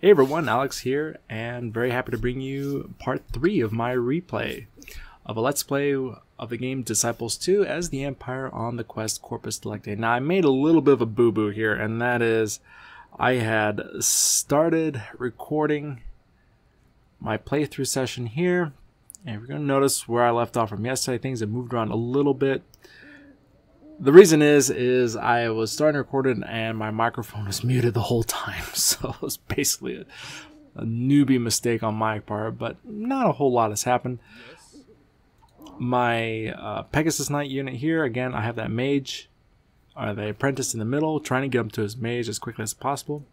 Hey everyone, Alex here, and very happy to bring you part 3 of my replay of a Let's Play of the game Disciples 2 as the Empire on the Quest Corpus Delicti. Now I made a little bit of a boo-boo here, and that is I had started recording my playthrough session here, and we're going to notice where I left off from yesterday. Things have moved around a little bit the reason is is I was starting to record it and my microphone was muted the whole time, so it was basically a, a newbie mistake on my part. But not a whole lot has happened. My uh, Pegasus Knight unit here again. I have that mage, uh, the apprentice in the middle, trying to get him to his mage as quickly as possible.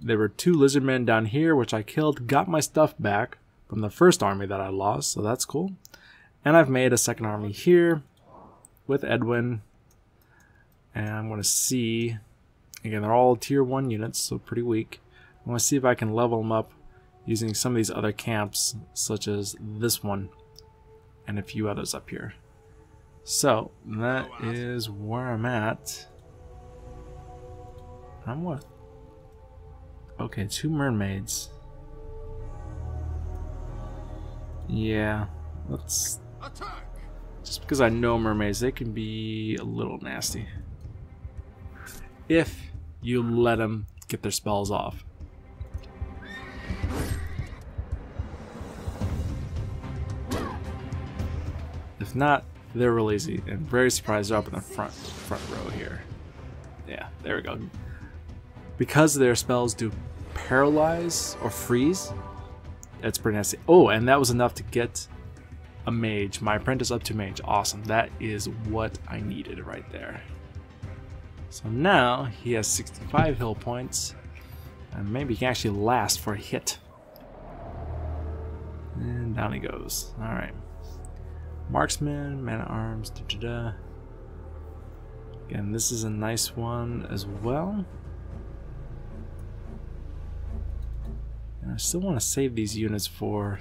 There were two lizardmen down here, which I killed. Got my stuff back from the first army that I lost, so that's cool. And I've made a second army here with Edwin and I'm going to see, again, they're all tier 1 units, so pretty weak. I want to see if I can level them up using some of these other camps, such as this one, and a few others up here. So, that oh, is where I'm at. I'm with... Okay, two mermaids. Yeah, let's... Just because I know mermaids, they can be a little nasty if you let them get their spells off. If not, they're real easy and very surprised they're up in the front front row here. Yeah, there we go. Because their spells do paralyze or freeze, that's pretty nasty. Oh, and that was enough to get a mage. My apprentice up to mage. Awesome. That is what I needed right there. So now he has 65 hit points. And maybe he can actually last for a hit. And down he goes. Alright. Marksman, man at arms, da -da -da. Again, this is a nice one as well. And I still want to save these units for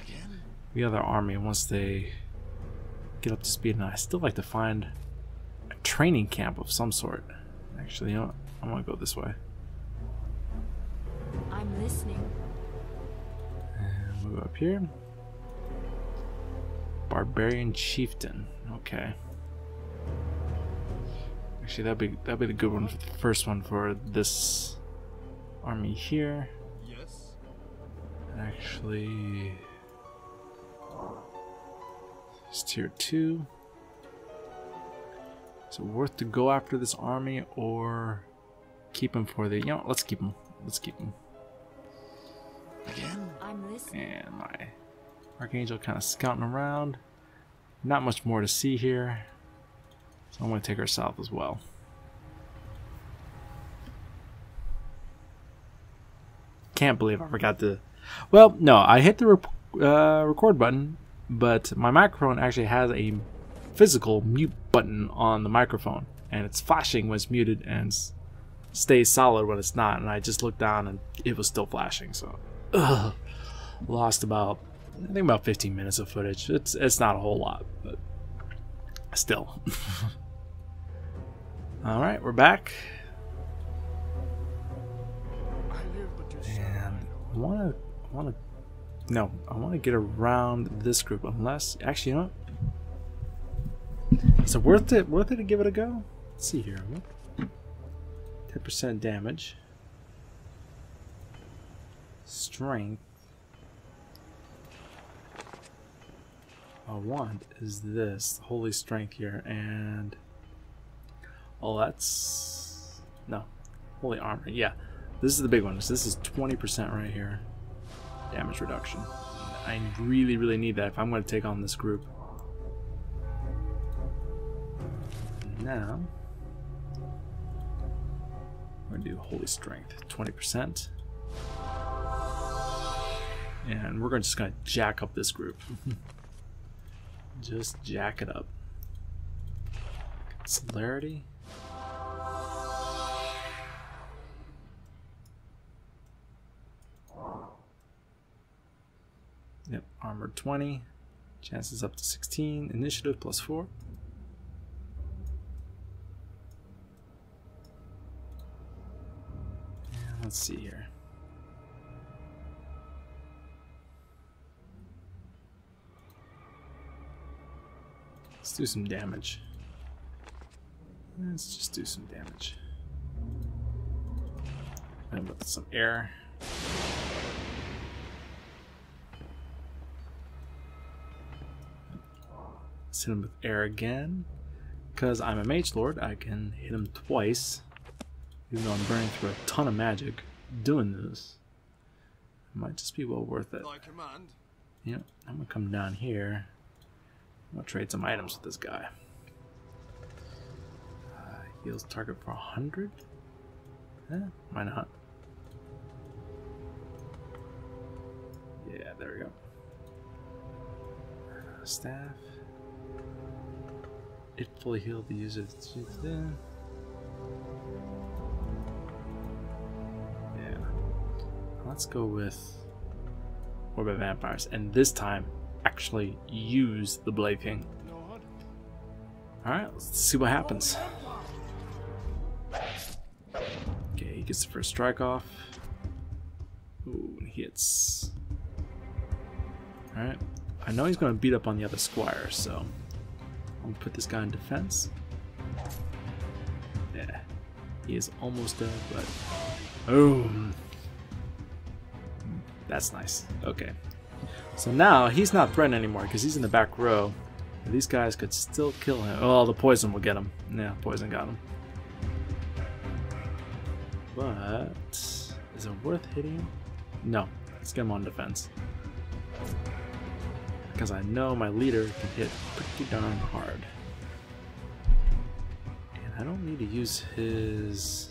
the other army once they get up to speed. And I still like to find a training camp of some sort. Actually, you know what? I want to go this way. I'm listening. And move up here. Barbarian Chieftain. Okay. Actually, that'd be that'd be the good one for the first one for this army here. Yes. Actually, it's tier two. Is it worth to go after this army or keep him for the... You know, let's keep him. Let's keep him. Again? I'm listening. And my Archangel kind of scouting around. Not much more to see here. So I'm going to take her south as well. Can't believe I forgot to... Well, no, I hit the rep uh, record button, but my microphone actually has a physical mute button on the microphone and it's flashing when it's muted and stays solid when it's not and I just looked down and it was still flashing so ugh, lost about I think about 15 minutes of footage. It's it's not a whole lot but still. All right we're back. And I want to want to no I want to get around this group unless actually you know is it worth it? Worth it to give it a go? Let's see here. 10% damage. Strength. I want is this holy strength here and oh that's no holy armor yeah this is the big one so this is 20% right here damage reduction I really really need that if I'm going to take on this group now, we're going to do Holy Strength, 20%. And we're just going to jack up this group. just jack it up. Celerity. Yep, armor 20. Chances up to 16. Initiative plus 4. let's see here. Let's do some damage. Let's just do some damage. And with some air. Let's hit him with air again. Because I'm a mage lord, I can hit him twice. Even though I'm burning through a ton of magic doing this. It might just be well worth it. Yeah, I'm gonna come down here. I'm gonna trade some items with this guy. Uh, heals target for 100? Eh, why not? Yeah, there we go. Uh, staff. It fully healed the user. Let's go with Orb of Vampires, and this time actually use the Blade King. Alright, let's see what happens. Okay, he gets the first strike off. Ooh, he hits. Alright. I know he's going to beat up on the other squire, so I'm going to put this guy in defense. Yeah. He is almost dead, but... Boom! That's nice. Okay. So now he's not threatened anymore because he's in the back row. These guys could still kill him. Oh, the poison will get him. Yeah, poison got him. But is it worth hitting him? No. Let's get him on defense. Because I know my leader can hit pretty darn hard. And I don't need to use his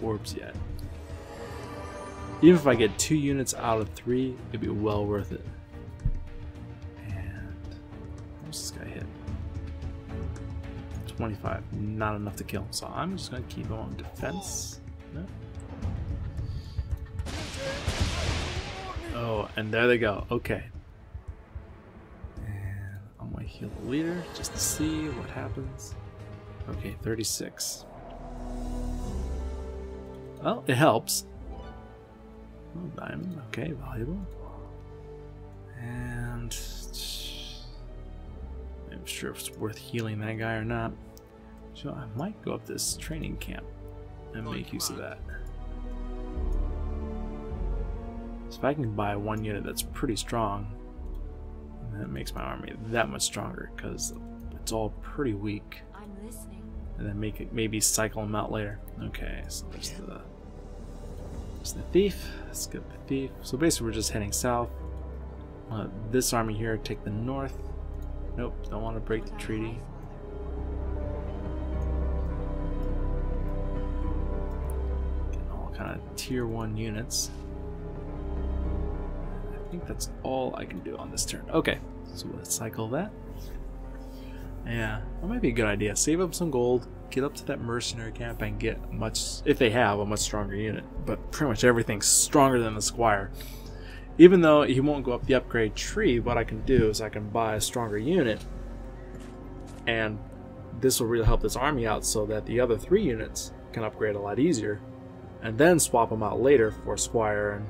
orbs yet. Even if I get two units out of three, it'd be well worth it. And what's this guy hit? 25, not enough to kill. So I'm just gonna keep him on defense. No. Oh, and there they go. Okay. And I'm gonna heal the leader just to see what happens. Okay, 36. Well, it helps. Oh, diamond. Okay, valuable. And I'm sure if it's worth healing that guy or not. So I might go up this training camp and make use of that. So if I can buy one unit that's pretty strong, that makes my army that much stronger because it's all pretty weak. I'm listening. And then make it maybe cycle them out later. Okay, so there's the there's the thief. Get the thief. So basically we're just heading south. Uh, this army here take the north. Nope, don't want to break the treaty. Getting all kind of tier 1 units. I think that's all I can do on this turn. Okay, so let's cycle that. Yeah, that might be a good idea. Save up some gold, get up to that mercenary camp and get much, if they have, a much stronger unit. But pretty much everything's stronger than the squire. Even though he won't go up the upgrade tree, what I can do is I can buy a stronger unit, and this will really help this army out so that the other three units can upgrade a lot easier, and then swap them out later for squire and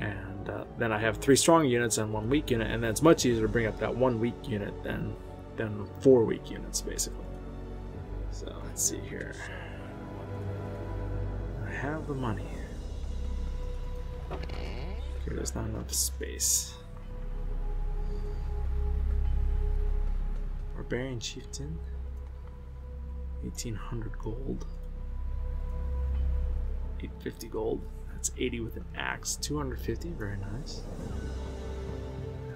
and uh, then I have three strong units and one weak unit, and then it's much easier to bring up that one weak unit than than four weak units basically. So let's see here. I have the money. Okay, there's not enough space. Barbarian Chieftain. 1800 gold. 850 gold. That's 80 with an axe. 250, very nice.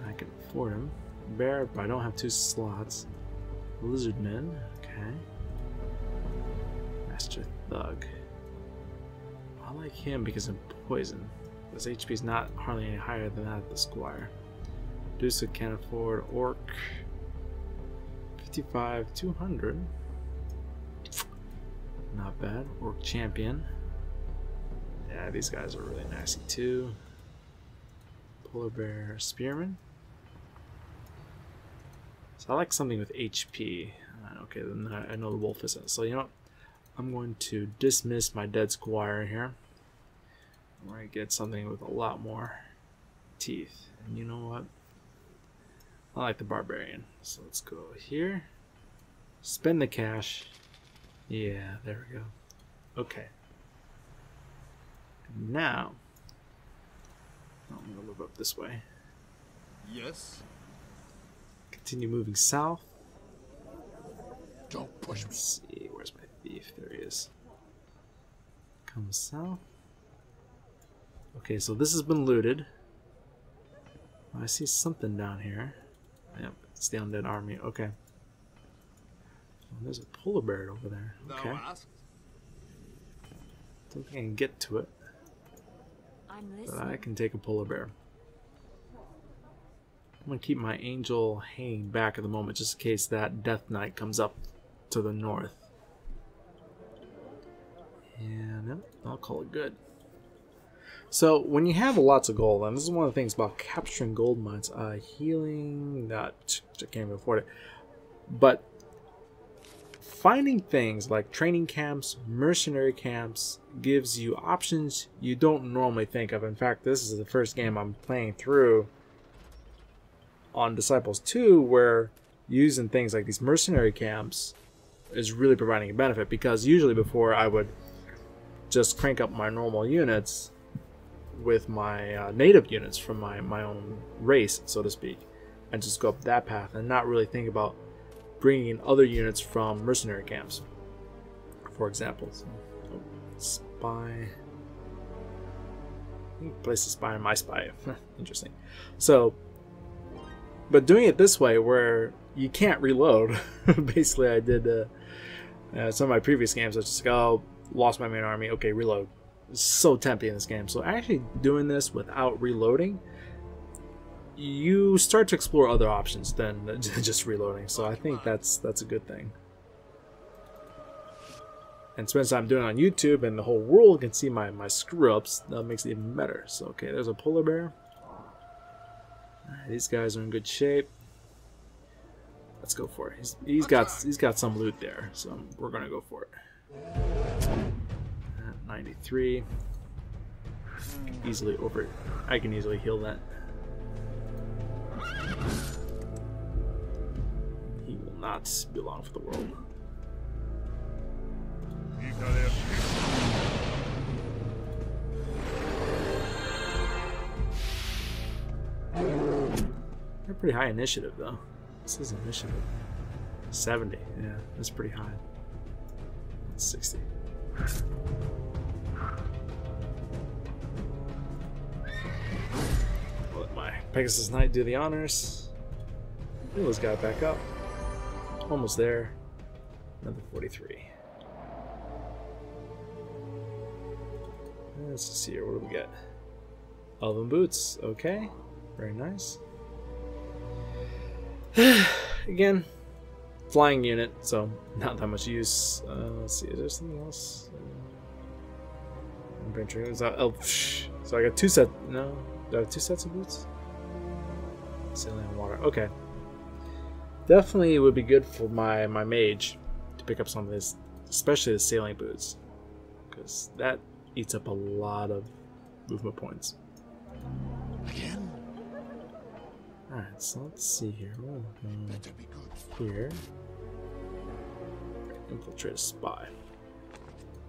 I can afford him. Bear, but I don't have two slots. Lizardmen, okay. Master Thug. I like him because of poison. His HP is not hardly any higher than that of the Squire. Dusa can't afford Orc. 55, 200. Not bad. Orc Champion. Yeah, these guys are really nasty too. Polar Bear Spearman. So I like something with HP. Uh, okay, then I know the wolf isn't. So you know what? I'm going to dismiss my dead squire here. Where I get something with a lot more teeth. And you know what? I like the barbarian. So let's go here. Spend the cash. Yeah, there we go. Okay. Now, I'm gonna move up this way. Yes. Continue moving south. Don't push me. Let's see, where's my thief? There he is. Come south. Okay, so this has been looted. Oh, I see something down here. Yep, it's the undead army. Okay. Oh, there's a polar bear over there. Thou Okay. asked. Don't think I can get to it, I'm but I can take a polar bear. I'm gonna keep my angel hanging back at the moment, just in case that death knight comes up to the north. And I'll call it good. So when you have lots of gold, and this is one of the things about capturing gold mines, uh, healing, not, I can't even afford it, but finding things like training camps, mercenary camps, gives you options you don't normally think of. In fact, this is the first game I'm playing through on Disciples 2 where using things like these mercenary camps is really providing a benefit because usually before I would just crank up my normal units with my uh, native units from my, my own race, so to speak, and just go up that path and not really think about bringing in other units from mercenary camps, for example. So, oh, spy. Place a spy in my spy. Interesting. So, but doing it this way, where you can't reload, basically, I did uh, uh, some of my previous games. I was just like, oh, lost my main army. Okay, reload. It's so tempting in this game. So actually doing this without reloading, you start to explore other options than just reloading. So I think that's that's a good thing. And since I'm doing it on YouTube and the whole world can see my, my screw ups, that makes it even better. So okay, there's a polar bear. These guys are in good shape. Let's go for it. He's, he's got he's got some loot there, so we're gonna go for it. At 93. Easily over. I can easily heal that. He will not be long for the world. They're pretty high initiative though. This is initiative. 70, yeah, that's pretty high. 60. Let my Pegasus Knight do the honors. Hero's got back up. Almost there. Another 43. Let's see here. What do we get? Elven boots. Okay. Very nice. Again, flying unit, so not that much use. Uh, let's see. Is there something else? Uh, Inventory. Is that, oh, so I got two set. No, do I have two sets of boots? Sailing on water. Okay. Definitely would be good for my my mage to pick up some of this, especially the sailing boots, because that eats up a lot of movement points. Again? Alright, so let's see here. We'll Better be good. here. Infiltrate a spy.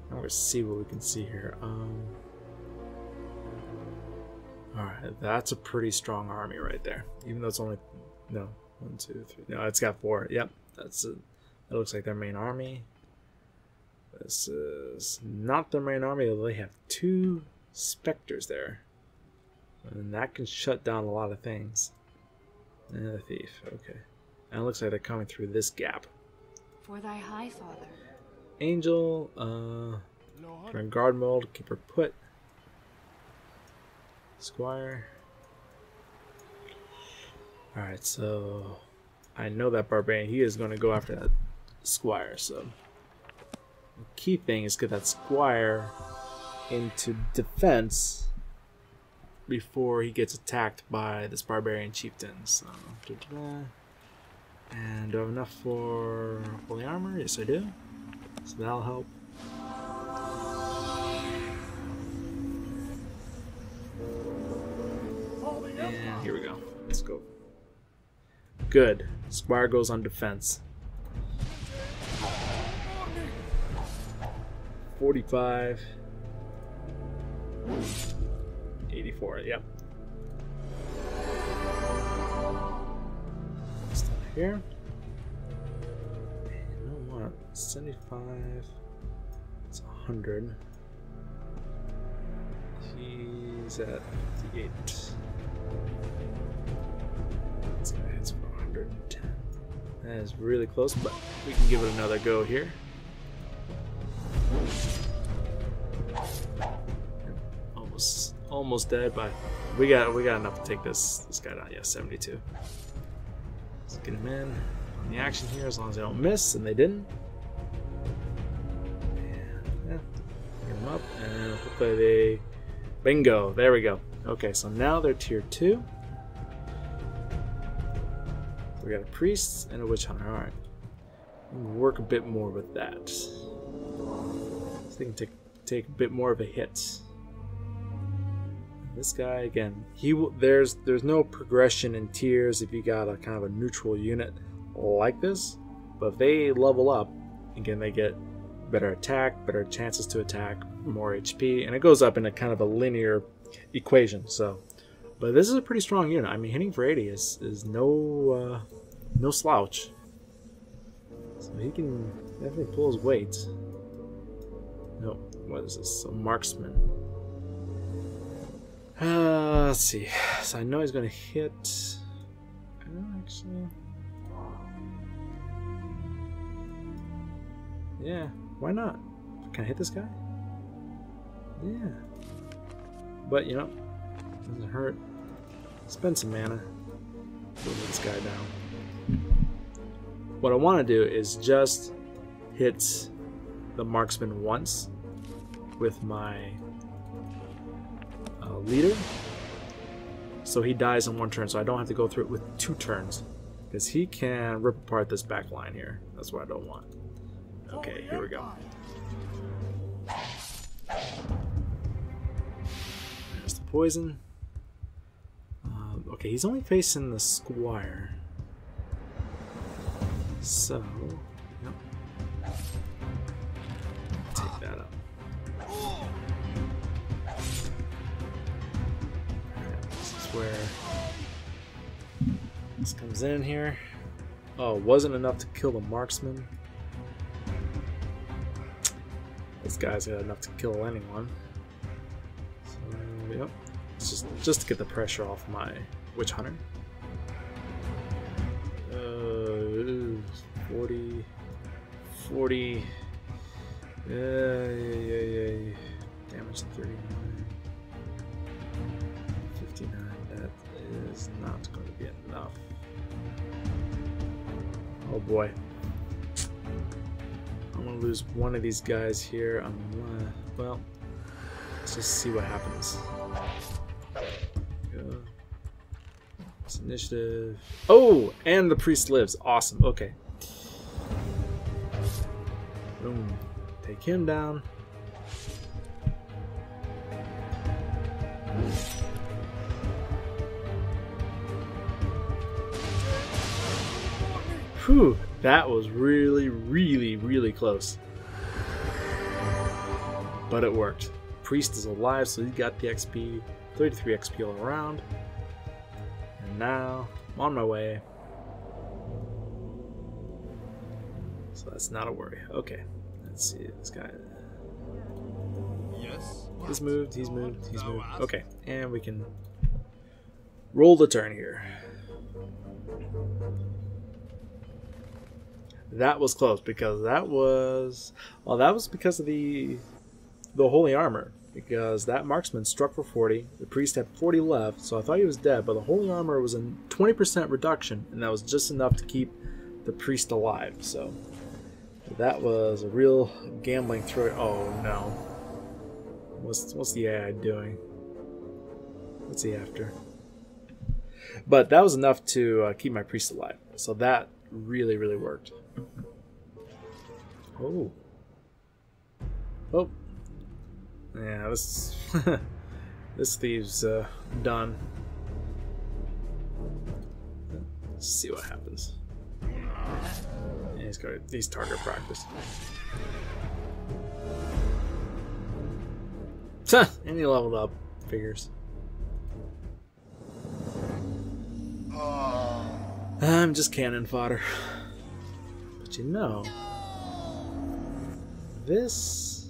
I'm gonna see what we can see here. Um. Alright, that's a pretty strong army right there. Even though it's only no one, two, three. No, it's got four. Yep, that's a. That looks like their main army. This is not their main army. They have two specters there, and that can shut down a lot of things. And the thief. Okay. And it looks like they're coming through this gap. For thy high father. Angel, uh, turn in guard mode, keep her put. Squire. Alright, so I know that barbarian, he is going to go after that squire, so the key thing is get that squire into defense before he gets attacked by this barbarian chieftain. So, da-da-da. And do I have enough for holy armor? Yes, I do. So that'll help. And here we go. Let's go. Good. Squire goes on defense. 45. 84, yep. Here. You know what? 75. It's 100. He's at 58. This guy hits 110. That is really close, but we can give it another go here. Almost, almost dead, but we got we got enough to take this this guy down. Yeah, 72. Get him in on the action here, as long as they don't miss, and they didn't. And, yeah, get him up, and hopefully they bingo. There we go. Okay, so now they're tier two. We got a priest and a witch hunter. All right, work a bit more with that. So they can take take a bit more of a hit. This guy again, he there's there's no progression in tiers if you got a kind of a neutral unit like this, but if they level up, again they get better attack, better chances to attack, more HP, and it goes up in a kind of a linear equation. So, but this is a pretty strong unit. I mean, hitting for 80 is is no uh, no slouch. So he can definitely pull his weight. No, what is this? A marksman. Uh, let's see. So I know he's going to hit. Uh, actually. Yeah, why not? Can I hit this guy? Yeah. But, you know, doesn't hurt. Spend some mana. Move this guy down. What I want to do is just hit the marksman once with my leader. So he dies in one turn, so I don't have to go through it with two turns. Because he can rip apart this back line here. That's what I don't want. Okay, here we go. There's the poison. Uh, okay, he's only facing the squire. So, where this comes in here. Oh, wasn't enough to kill the marksman. This guy's got enough to kill anyone. So, yep. It's just, just to get the pressure off my witch hunter. Uh, 40, 40, yeah, yeah, yeah, yeah, damage three. Is not going to be enough. Oh boy. I'm gonna lose one of these guys here. I'm gonna, well, let's just see what happens. It's initiative. Oh, and the priest lives. Awesome. Okay. Boom. Take him down. Whew, that was really, really, really close. But it worked. Priest is alive, so he got the XP, 33 XP all around. And now, I'm on my way. So that's not a worry. Okay, let's see this guy. Yes. He's moved, he's moved, he's moved. Okay, and we can roll the turn here. That was close because that was well that was because of the the holy armor because that marksman struck for 40 the priest had 40 left so i thought he was dead but the holy armor was a 20% reduction and that was just enough to keep the priest alive so that was a real gambling throw oh no. What's what's the ai doing? What's he after? But that was enough to uh, keep my priest alive so that really really worked Oh. Oh. Yeah, this this thieve's uh, done. Let's see what happens. Yeah, he's got he's target practice. And he leveled up. Figures. I'm just cannon fodder. But you know, this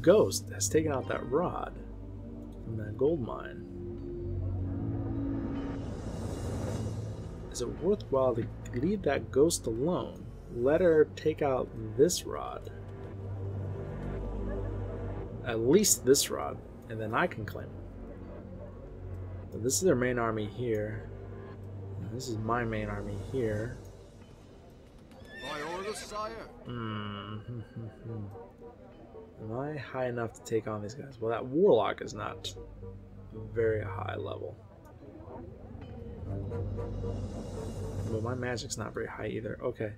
ghost has taken out that rod from that gold mine. Is it worthwhile to leave that ghost alone? Let her take out this rod. At least this rod, and then I can claim it. But this is their main army here. This is my main army here. Hmm. Am I high enough to take on these guys? Well, that warlock is not very high level. Well, my magic's not very high either. Okay.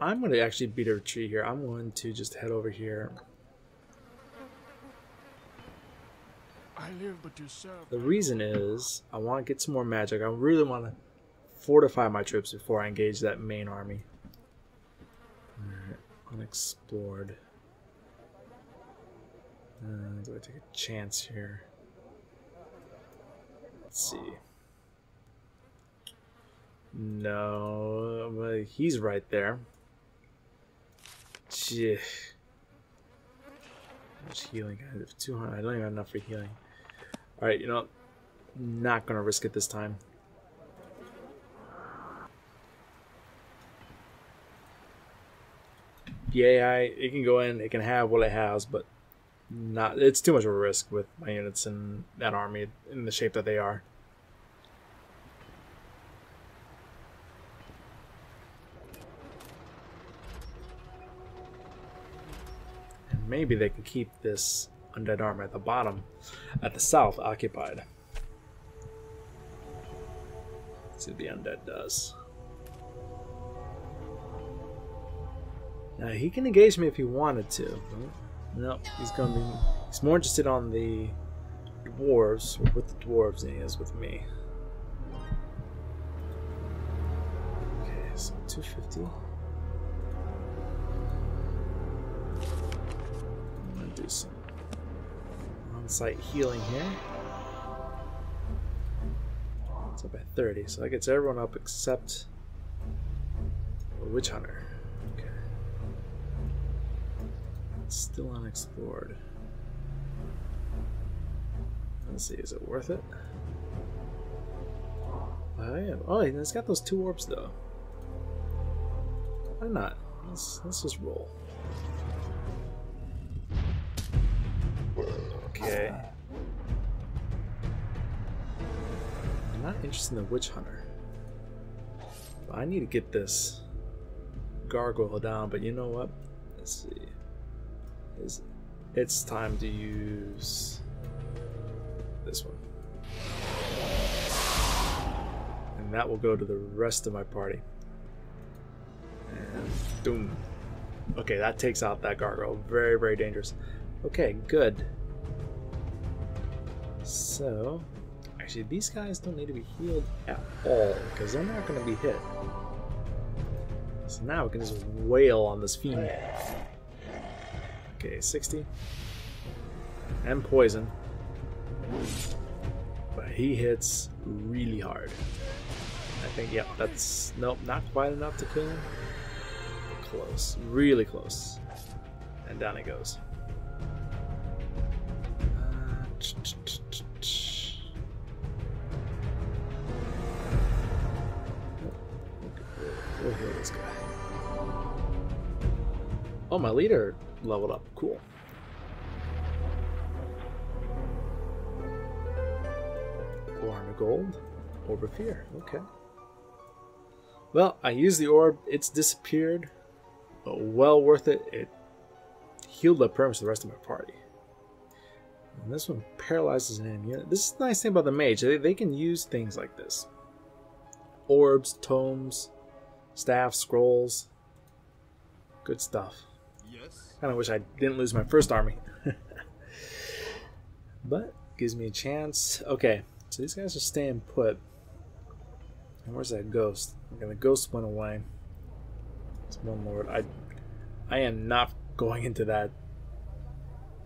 I'm going to actually beat a retreat here. I'm going to just head over here. I live but to serve. The reason is I want to get some more magic. I really want to fortify my troops before I engage that main army. Alright, unexplored. Uh, do I take a chance here? Let's see. No, but he's right there. Gee. How much healing? I have 200. I don't even have enough for healing. Alright, you know, not gonna risk it this time. The AI, it can go in, it can have what it has, but not. It's too much of a risk with my units and that army in the shape that they are. And maybe they can keep this undead armor at the bottom, at the south, occupied. Let's see what the undead does. Now he can engage me if he wanted to. No, he's gonna be. He's more interested on the dwarves, with the dwarves, than he is with me. Okay, so 250. On-site healing here. It's up by 30, so that gets everyone up except the Witch Hunter. Okay. It's still unexplored. Let's see, is it worth it? Oh, yeah. oh it's got those two orbs though. Why not? Let's, let's just roll. Okay. I'm not interested in the witch hunter. I need to get this gargoyle down, but you know what? Let's see. It's time to use this one. And that will go to the rest of my party. And boom. Okay, that takes out that gargoyle. Very, very dangerous. Okay, good. So, actually, these guys don't need to be healed at all because they're not going to be hit. So now we can just wail on this fiend. Okay, 60. And poison. But he hits really hard. I think, yep, that's, nope, not quite enough to kill him. Close, really close. And down he goes. We'll Oh, my leader leveled up. Cool. Four hundred gold. Orb of Fear. Okay. Well, I used the orb. It's disappeared. But well worth it. It healed up perms to the rest of my party. And this one paralyzes an enemy unit. This is the nice thing about the mage. They, they can use things like this. Orbs, tomes, staff, scrolls. Good stuff. Yes. Kind of wish I didn't lose my first army. but gives me a chance. Okay, so these guys are staying put. And where's that ghost? Okay, the ghost went away. It's one lord. I, I am not going into that,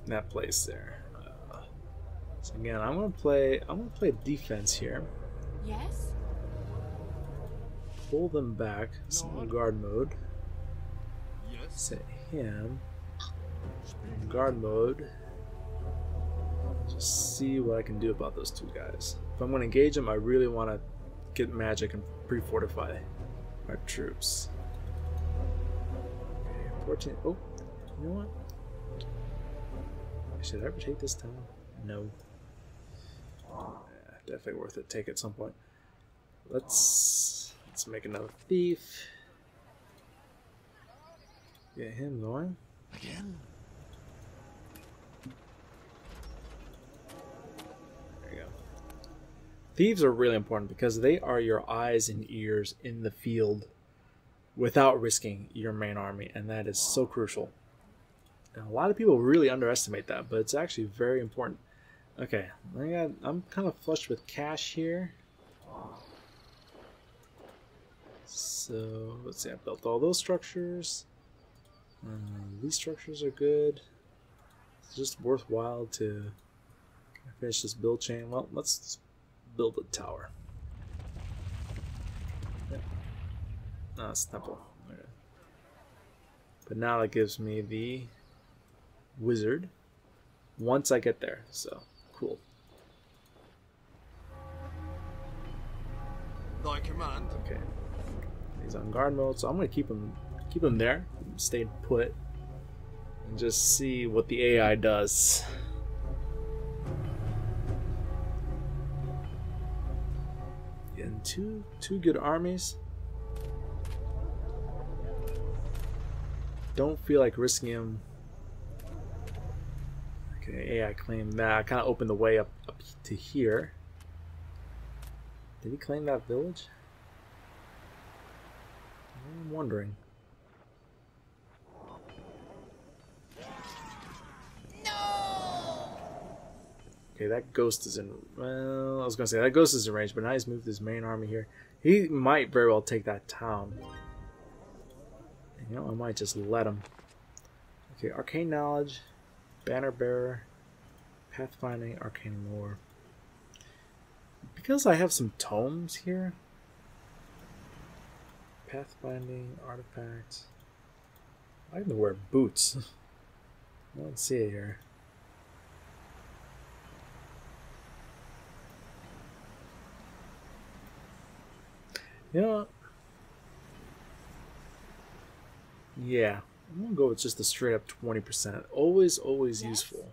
that place there. Uh, so again, I'm gonna play. I'm gonna play defense here. Yes? Pull them back. Single guard mode. Yes. Set him in guard mode. Just see what I can do about those two guys. If I'm gonna engage them, I really want to get magic and pre-fortify our troops. Okay, 14. Oh, you know what? Should I ever take this town? No. Yeah, definitely worth it. Take at some point. Let's let's make another thief. Get him going. Again? Thieves are really important because they are your eyes and ears in the field without risking your main army, and that is so crucial. And a lot of people really underestimate that, but it's actually very important. Okay, I got, I'm kind of flushed with cash here. So, let's see, I built all those structures. Um, these structures are good. It's just worthwhile to finish this build chain. Well, let's build a tower. Yep. No, it's temple. Okay. But now that gives me the wizard once I get there. So, cool. Thy command. Okay. He's on guard mode, so I'm gonna keep him keep him there, stay put, and just see what the AI does. Two two good armies. Don't feel like risking him. Okay, AI claimed that. I kind of opened the way up, up to here. Did he claim that village? I'm wondering. Okay, that ghost is in. Well, I was gonna say that ghost is in range, but now he's moved his main army here. He might very well take that town. You know, I might just let him. Okay, arcane knowledge, banner bearer, pathfinding, arcane lore. Because I have some tomes here, pathfinding, artifacts. I can wear boots. Don't see it here. You know what? Yeah, I'm gonna go with just a straight up 20%. Always, always Yes? useful.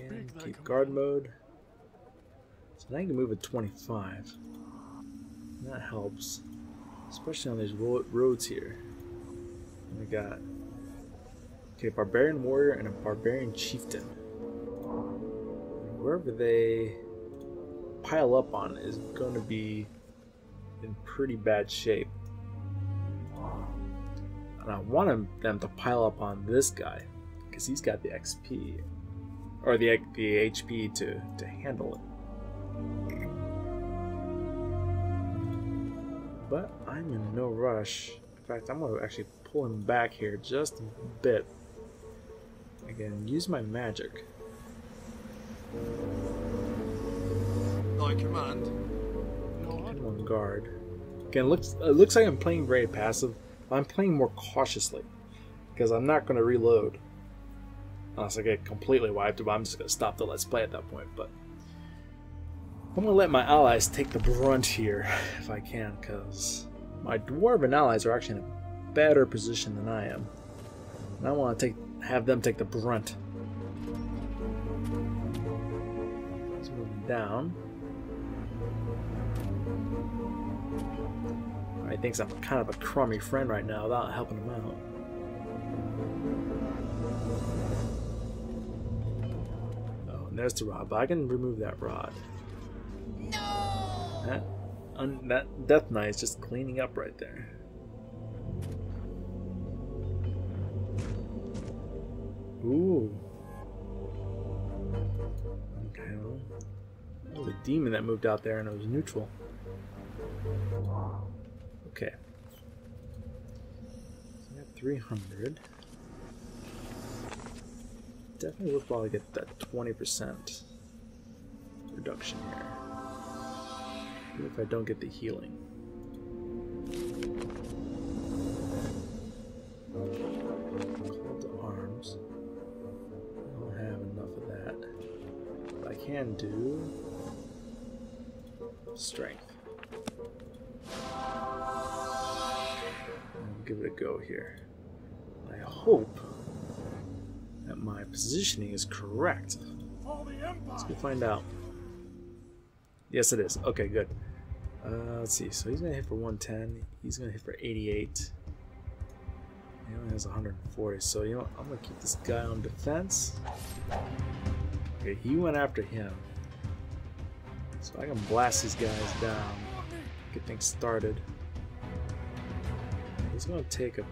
And keep guard mode. So now you can move at 25. That helps. Especially on these ro- roads here. We got okay, barbarian warrior and a barbarian chieftain. Wherever they pile up on is going to be in pretty bad shape. And I want them to pile up on this guy because he's got the XP or the the HP to to handle it. But I'm in no rush. In fact, I'm going to actually pull him back here just a bit. Again, use my magic. Thy command. On guard. Again, it looks it looks like I'm playing very passive. I'm playing more cautiously because I'm not going to reload unless I get completely wiped. But I'm just going to stop the let's play at that point. But I'm going to let my allies take the brunt here if I can, because my dwarven allies are actually in a better position than I am, and I want to take have them take the brunt. Let's move down. Thinks I'm kind of a crummy friend right now without helping him out. Oh, and there's the rod, but I can remove that rod. No! That, un, that Death Knight is just cleaning up right there. Ooh. Okay, well, It was a demon that moved out there and it was neutral. Okay. So I got 300. Definitely worthwhile to get that 20% reduction here. Even if I don't get the healing. Call to arms. I don't have enough of that. But I can do go here. I hope that my positioning is correct. Let's go find out. Yes, it is. Okay, good. Uh, let's see. So he's gonna hit for 110. He's gonna hit for 88. He only has 140. So you know, what? I'm gonna keep this guy on defense. Okay, he went after him. So I can blast these guys down. Get things started. He's gonna take a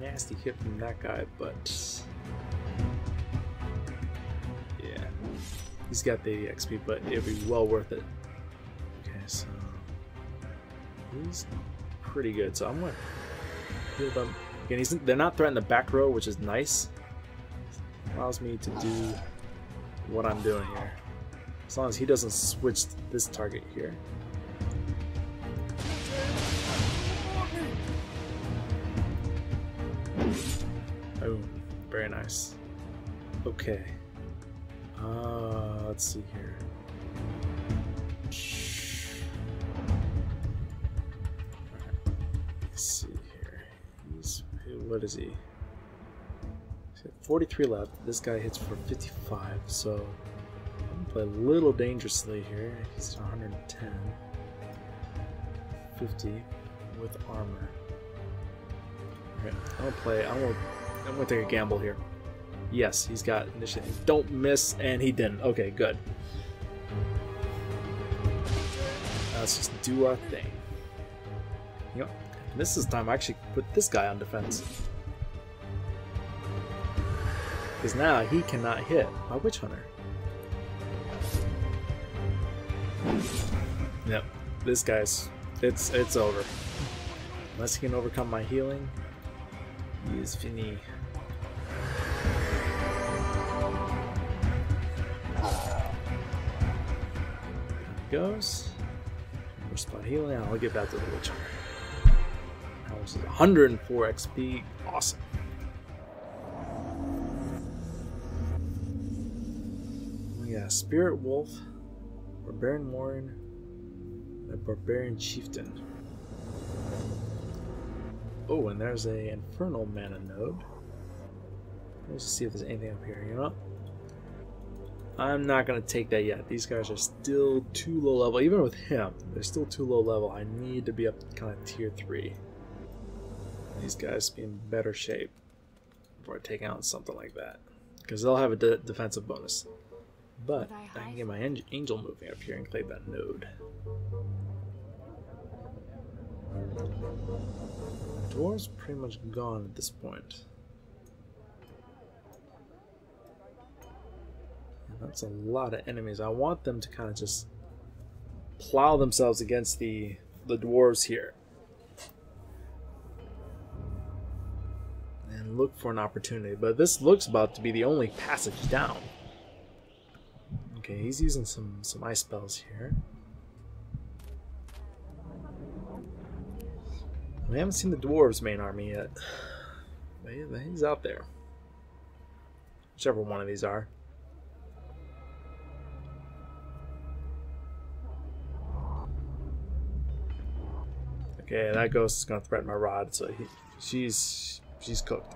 nasty hit from that guy, but yeah, he's got the XP, but it'll be well worth it. Okay, so he's pretty good. So I'm gonna heal them. Again, he's, they're not threatening the back row, which is nice. Allows me to do what I'm doing here. As long as he doesn't switch this target here. Nice. Okay. Uh, let's see here. Let's see here. What is he? He's 43 left. This guy hits for 55, so I'm gonna play a little dangerously here. He's 110. 50 with armor. Okay, I'm gonna play. I'm gonna. I'm gonna take a gamble here. Yes, he's got initiative. Don't miss, and he didn't. Okay, good. Let's just do our thing. Yep. This is time I actually put this guy on defense. Because now he cannot hit my witch hunter. Yep. This guy's it's it's over. Unless he can overcome my healing, he is goes. More spot healing. I'll give that to the Witcher. That was 104 XP. Awesome. Oh, we got Spirit Wolf, Barbarian Warrior, a Barbarian Chieftain. Oh, and there's a Infernal Mana node. Let's see if there's anything up here. You know what? I'm not going to take that yet. These guys are still too low level. Even with him, they're still too low level. I need to be up kind of tier 3. These guys be in better shape before I take out something like that. Because they'll have a de defensive bonus. But I can get my angel moving up here and claim that node. Dwarves pretty much gone at this point. That's a lot of enemies. I want them to kind of just plow themselves against the the dwarves here. And look for an opportunity. But this looks about to be the only passage down. Okay, he's using some, some ice spells here. We haven't seen the dwarves' main army yet. But he's out there. Whichever one of these are. Okay, that ghost is gonna threaten my rod, so he, she's she's cooked.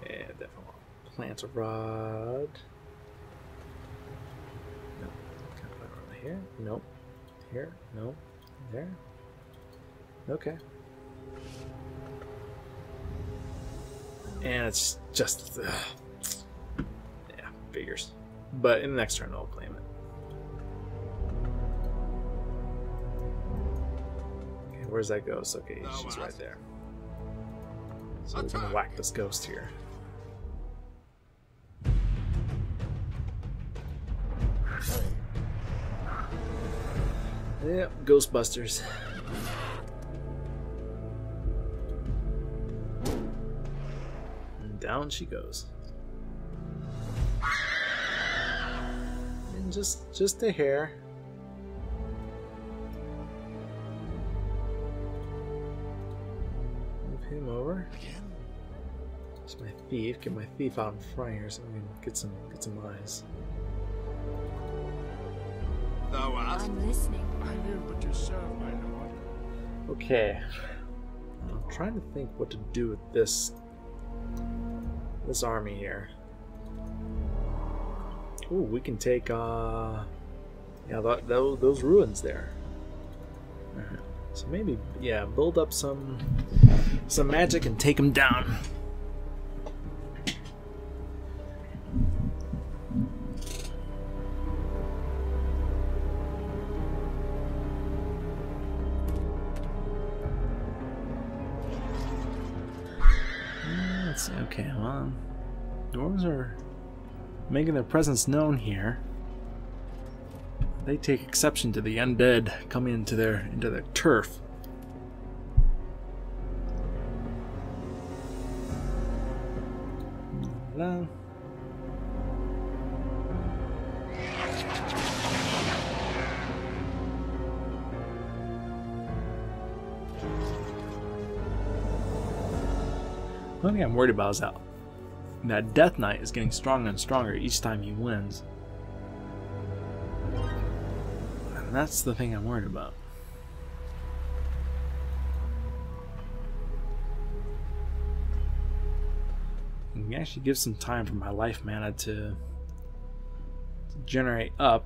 okay, definitely plant a rod. No, can I here? Nope. Here? No. There. Okay. And it's just, uh, yeah, figures. But in the next turn, I'll claim it. Okay, where's that ghost? Okay, she's right there. So we're gonna whack this ghost here. Yep, Ghostbusters. Down she goes. And just just a hair. Move him over. Again? It's my thief. Get my thief out in front here so we can get some get some eyes. Thou art? I'm listening. I live but to serve, my lord. Okay. I'm trying to think what to do with this this army here. Ooh, we can take uh yeah, that, those those ruins there. So maybe yeah, build up some some magic and take them down. Okay, well, dwarves are making their presence known here. They take exception to the undead coming into their into their turf. The only thing I'm worried about is that that Death Knight is getting stronger and stronger each time he wins. And that's the thing I'm worried about. And actually gives some time for my life mana to, to generate up,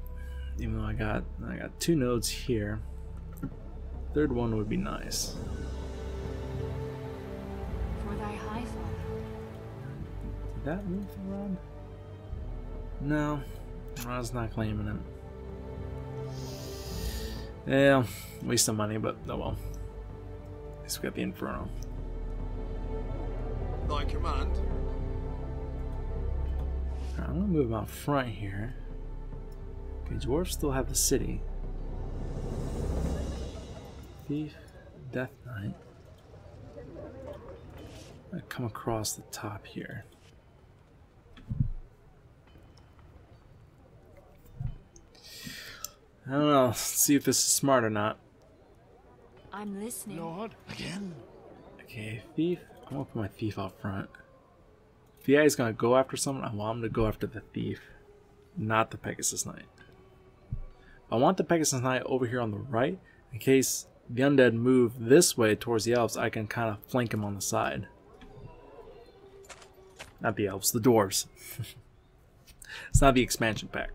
even though I got I got two nodes here. Third one would be nice. For thy. Did that move around? No, I was not claiming it. Yeah, waste some money, but oh well. At least we got the Inferno. Thy command? Alright, I'm gonna move out front here. Okay, dwarves still have the city. Thief, Death Knight. I'm come across the top here. I don't know. Let's see if this is smart or not. I'm listening. Lord, Again? Okay, thief. I'm gonna put my thief out front. If the guy's gonna go after someone, I want him to go after the thief, not the Pegasus Knight. I want the Pegasus Knight over here on the right, in case the undead move this way towards the elves, I can kind of flank him on the side. Not the elves, the dwarves. it's not the expansion pack.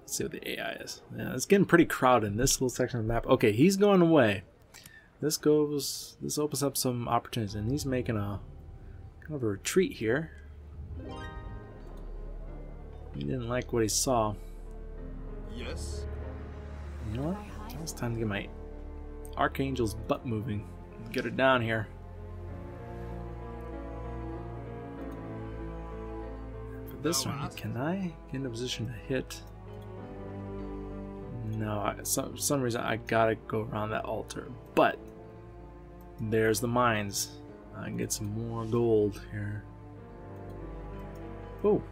Let's see what the AI is. Yeah, it's getting pretty crowded in this little section of the map. Okay, he's going away. This goes. This opens up some opportunities, and he's making a kind of a retreat here. He didn't like what he saw. Yes? You know what? It's time to get my Archangel's butt moving. Get her down here. This one, can I get in a position to hit? No, I, some, for some reason I gotta go around that altar. But there's the mines. I can get some more gold here. Oh,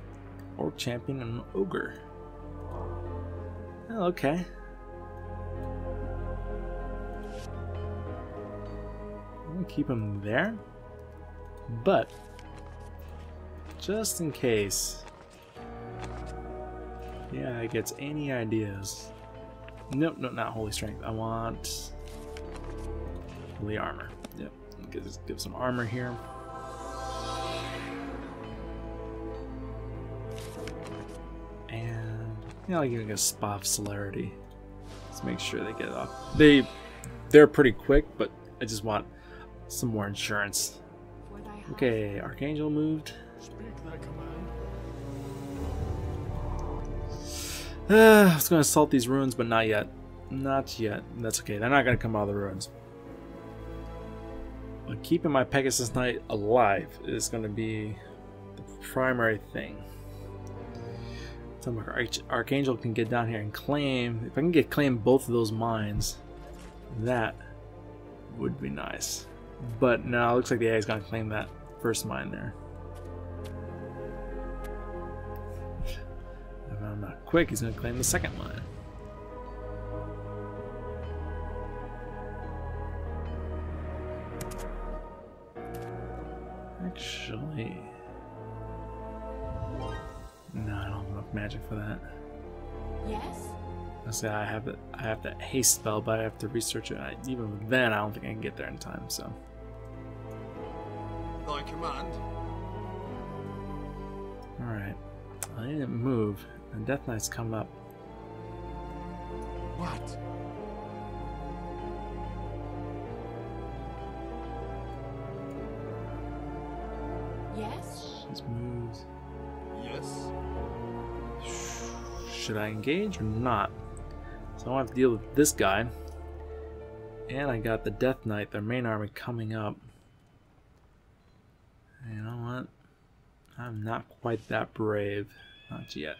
Orc Champion and an Ogre. Oh, okay. I'm gonna keep him there, but just in case, yeah, it gets any ideas. Nope, nope, not holy strength. I want holy armor. Yep, give, give some armor here. And yeah, I'll give it a spot of celerity. Let's make sure they get off. They they're pretty quick, but I just want some more insurance. For thy high Okay, Archangel moved. Speak command. Uh, I was gonna assault these ruins, but not yet. Not yet. That's okay. They're not going to come out of the ruins. But keeping my Pegasus Knight alive is going to be the primary thing. So my Arch Archangel can get down here and claim. If I can get claim both of those mines, that would be nice. But no, it looks like the AI is going to claim that first mine there. If I'm not quick, he's going to claim the second mine. Actually... No, I don't have enough magic for that. Yes? I say I have it. I have that haste spell, but I have to research it. I, even then, I don't think I can get there in time. So Thy command. all right, I didn't move. The Death Knight's come up. What? Yes? She's moved. Yes. Should I engage or not? So I don't have to deal with this guy. And I got the Death Knight, their main army, coming up. You know what? I'm not quite that brave. Not yet.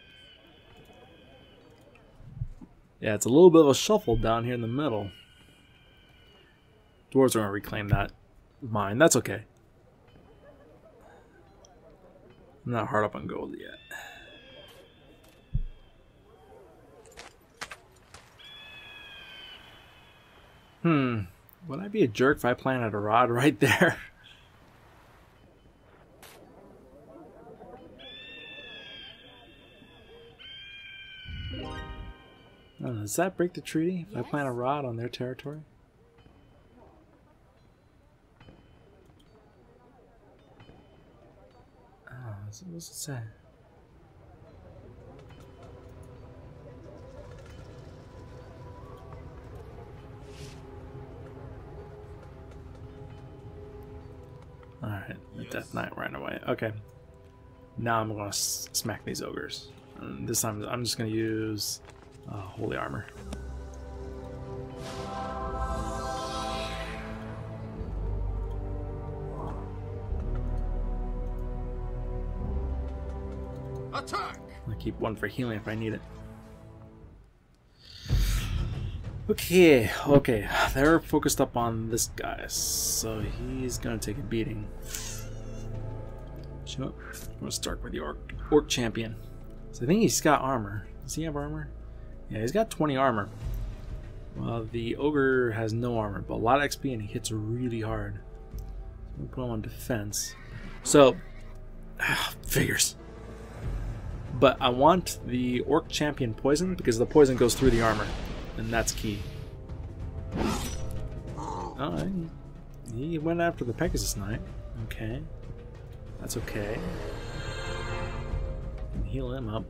Yeah, it's a little bit of a shuffle down here in the middle. Dwarves are going to reclaim that mine. That's okay. I'm not hard up on gold yet. Hmm. Would I be a jerk if I planted a rod right there? Oh, does that break the treaty if I plant a rod on their territory? Ah, oh, what's it, what's it say? Alright, the Death Knight ran away. Okay. Now I'm going to smack these ogres. And this time I'm just going to use uh, Holy Armor. Attack! I keep one for healing if I need it. Okay, okay. They're focused up on this guy, so he's gonna take a beating. Sure. I'm gonna start with the orc, orc champion. So I think he's got armor. Does he have armor? Yeah, he's got 20 armor. Well, the ogre has no armor, but a lot of XP and he hits really hard. So I'm gonna put him on defense. So, ah, figures. But I want the orc champion poison because the poison goes through the armor, and that's key. Oh, he went after the Pegasus Knight. Okay, that's okay. Heal him up.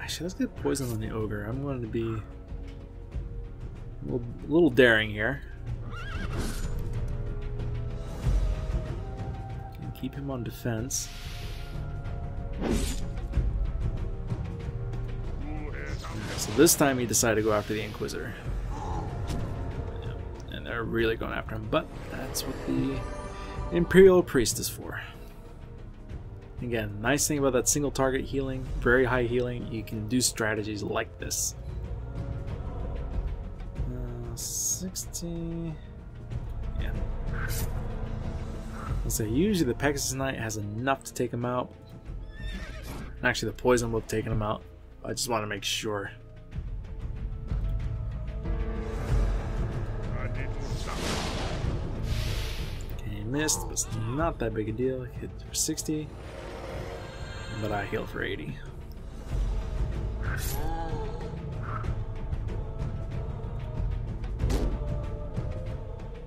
Actually, let's get poison on the ogre. I'm going to be a little, a little daring here. Keep him on defense. So this time he decided to go after the Inquisitor. And they're really going after him, but that's what the Imperial Priest is for. Again, nice thing about that single target healing, very high healing, you can do strategies like this. Uh, 60... Yeah. Say usually the Pegasus Knight has enough to take him out. Actually the poison will have taken him out. I just want to make sure. Okay, missed, but it's not that big a deal. Hit for 60. But I heal for 80.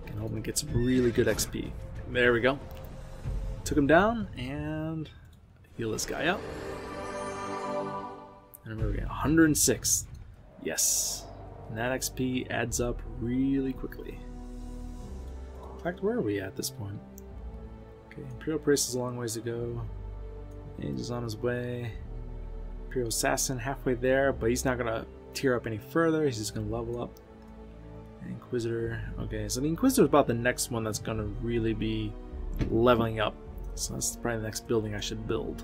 Can hope and get some really good XP. There we go. Took him down and heal this guy up. And we're getting 106. Yes. And that XP adds up really quickly. In fact, where are we at this point? Okay, Imperial Priest is a long ways to go. Angel's on his way. Imperial Assassin halfway there, but he's not gonna tier up any further. He's just gonna level up. Inquisitor. Okay, so the Inquisitor is about the next one that's gonna really be leveling up. So that's probably the next building I should build.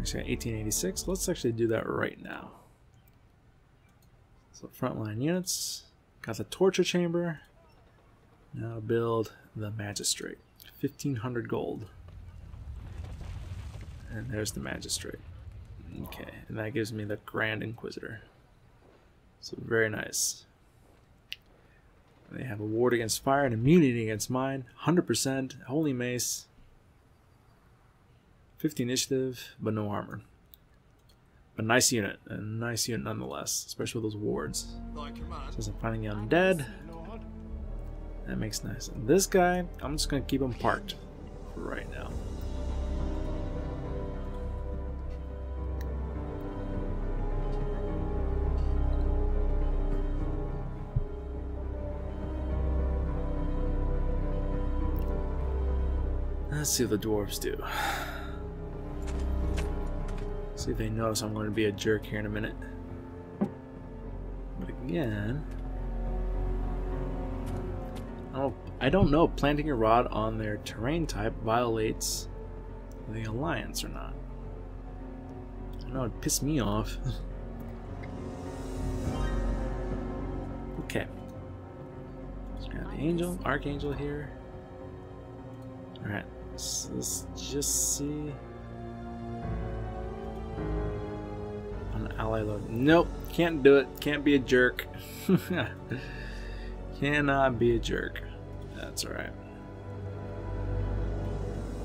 Actually, 1886. Let's actually do that right now. So frontline units. Got the torture chamber. Now build the magistrate. 1500 gold. And there's the magistrate. Okay, and that gives me the Grand Inquisitor. So very nice. They have a ward against fire and immunity against mine. 100%. Holy Mace. 50 initiative, but no armor. A nice unit. A nice unit nonetheless, especially with those wards. Since I'm finding the undead, that makes nice. And this guy, I'm just going to keep him parked for right now. Let's see what the dwarves do. See if they notice I'm going to be a jerk here in a minute. But again, I don't, I don't know planting a rod on their terrain type violates the alliance or not. I don't know it pissed me off. okay. Let's grab the angel, archangel here. Alright, so let's just see. An ally load. Nope, can't do it. Can't be a jerk. Cannot be a jerk. That's alright.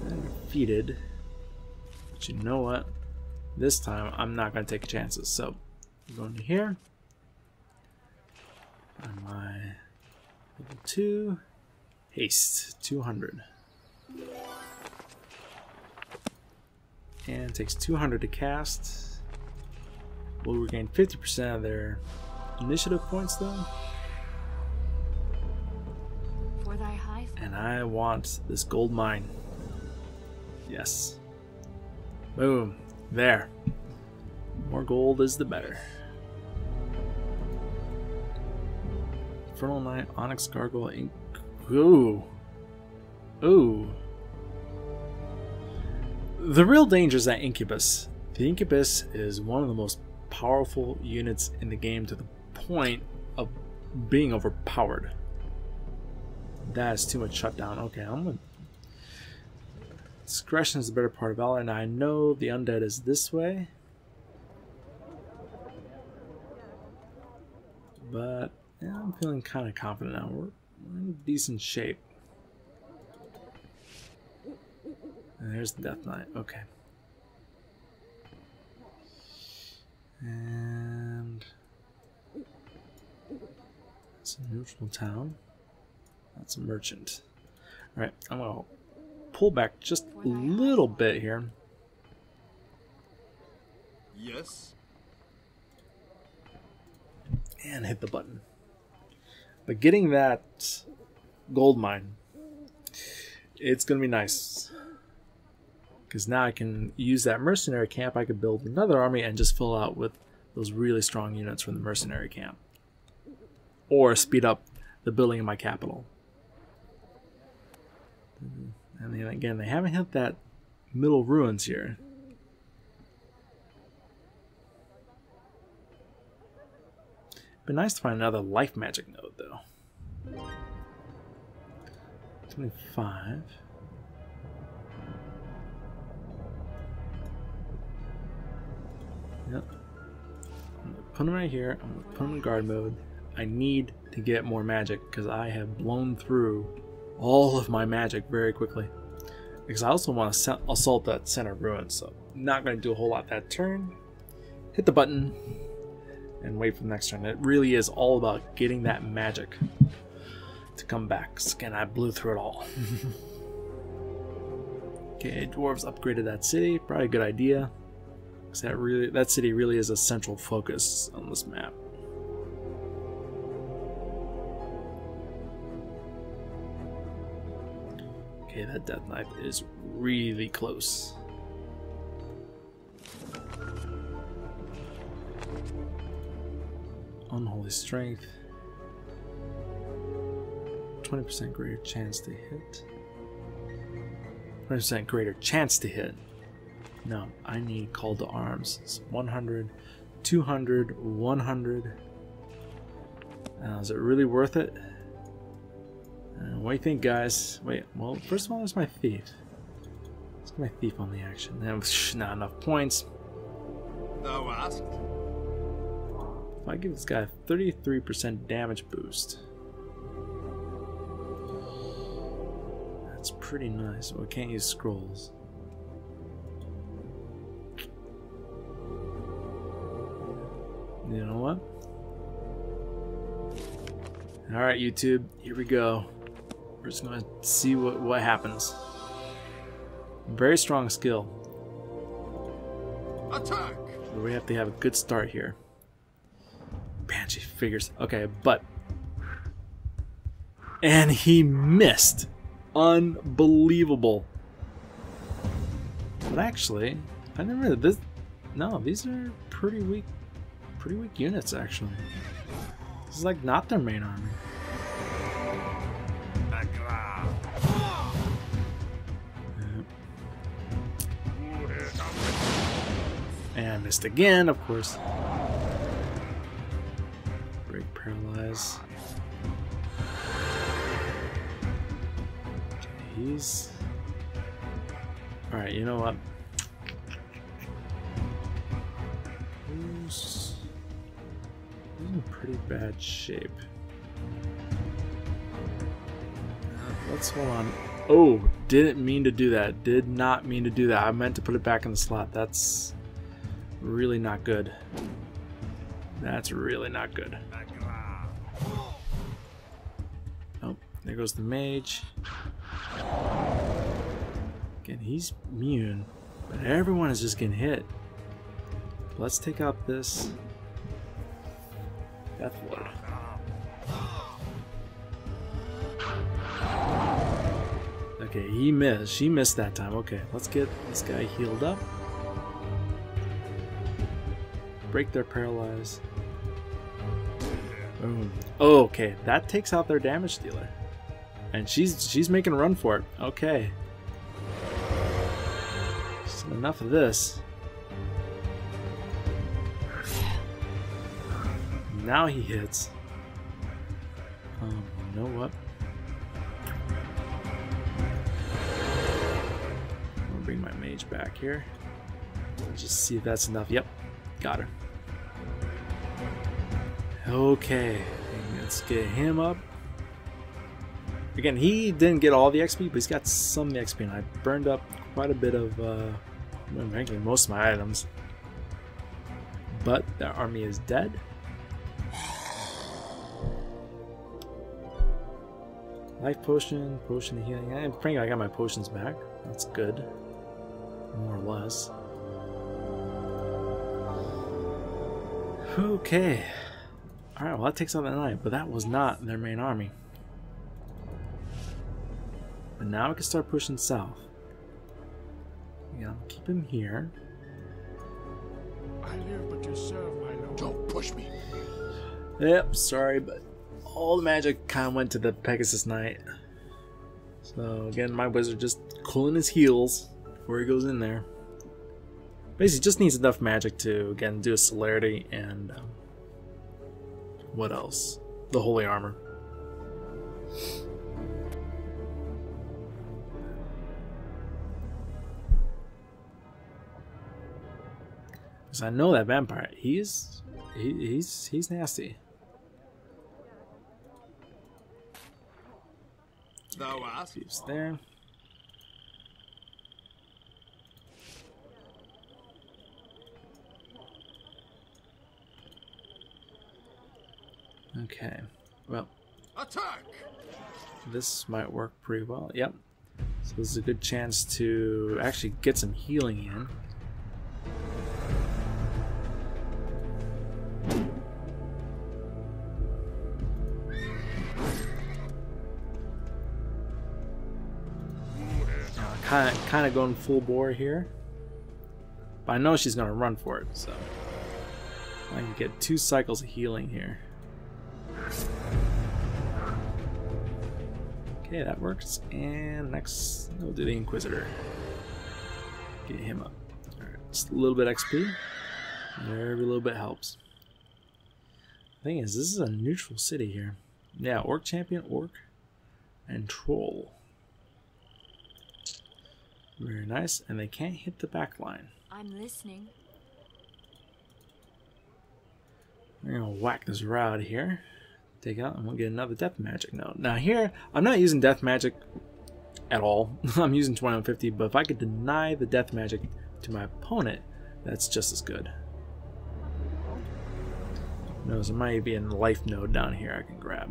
And defeated. But you know what? This time I'm not going to take chances. So, I'm going to here. On my level 2. Haste. 200. And it takes 200 to cast. Will regain 50% of their initiative points though. For thy high And I want this gold mine. Yes. Boom. There. More gold is the better. Infernal Knight, Onyx Gargoyle, Ink. Ooh. Ooh. The real danger is that Incubus. The Incubus is one of the most powerful units in the game to the point of being overpowered. That is too much shutdown. Okay, I'm gonna. Discretion is the better part of valor, and I know the undead is this way. But yeah, I'm feeling kind of confident now. We're, we're in decent shape. And there's the Death Knight. Okay. And it's a neutral town. That's a merchant. Alright, I'm gonna pull back just a little bit here. Yes. and hit the button. But getting that gold mine, it's gonna be nice. Because now I can use that mercenary camp, I could build another army and just fill out with those really strong units from the mercenary camp. Or speed up the building of my capital. And then again, they haven't hit that middle ruins here. Be nice to find another life magic node though. 25. Put him right here. I'm gonna put him in guard mode. I need to get more magic because I have blown through all of my magic very quickly. Because I also want to assault that center ruin, so not going to do a whole lot that turn. Hit the button and wait for the next turn. It really is all about getting that magic to come back. Again, I blew through it all. okay, dwarves upgraded that city. Probably a good idea. Cause that really, that city really is a central focus on this map. Okay, that death knight is really close. Unholy strength. 20% greater chance to hit. 20% greater chance to hit. No, I need call to arms. It's 100, 200, 100. Uh, is it really worth it? Uh, what do you think, guys? Wait, well, first of all, there's my thief. Let's get my thief on the action. Now, shh, not enough points. Thou asked. If I give this guy a 33% damage boost. That's pretty nice. Well, I can't use scrolls. You know what? Alright, YouTube, here we go. We're just gonna see what, what happens. Very strong skill. Attack! We have to have a good start here. Banshee figures. Okay, but. And he missed. Unbelievable. But actually, I never. This, no, these are pretty weak. Pretty weak units, actually. This is like not their main army. And I missed again, of course. Break, paralyze. He's. Alright, you know what? Who's. In pretty bad shape? Uh, Let's hold on. Oh, didn't mean to do that. Did not mean to do that. I meant to put it back in the slot. That's really not good. That's really not good. Oh, there goes the mage. Again, he's immune, but everyone is just getting hit. Let's take out this Death Lord. Okay, he missed. She missed that time. Okay, let's get this guy healed up. Break their paralyze. Boom. Oh, okay, that takes out their damage dealer. And she's she's making a run for it. Okay. Enough of this. Now he hits. Um, you know what? I'm gonna bring my mage back here. Just see if that's enough. Yep, got her. Okay, let's get him up. Again, he didn't get all the XP, but he's got some the XP, and I burned up quite a bit of, uh, ranking most of my items. But their army is dead. Life potion, potion of healing. I think I got my potions back. That's good. More or less. Okay. Alright, well that takes out the knight, but that was not their main army. But now we can start pushing south. Yeah, keep him here. I live but to serve my lord. Don't push me. Yep, sorry, but all the magic kind of went to the Pegasus Knight. So again, my wizard just cooling his heels before he goes in there. Basically, just needs enough magic to again do a celerity and um, what else? The holy armor. Because I know that vampire. He's he, he's he's nasty. Thou asked. Thieves there. Okay. Well, Attack! this might work pretty well. Yep. So this is a good chance to actually get some healing in. Kind of, kind of going full bore here. But I know she's gonna run for it, so. I can get two cycles of healing here. Okay, that works. And next, we'll do the Inquisitor. Get him up. Alright, just a little bit XP. Every little bit helps. thing is, this is a neutral city here. Yeah, Orc Champion, Orc, and Troll. Very nice, and they can't hit the back line. I'm listening. We're gonna whack this rod here. Take out, and we'll get another death magic node. Now here, I'm not using death magic at all. I'm using 2150, but if I could deny the death magic to my opponent, that's just as good. Knows there might be a life node down here I can grab.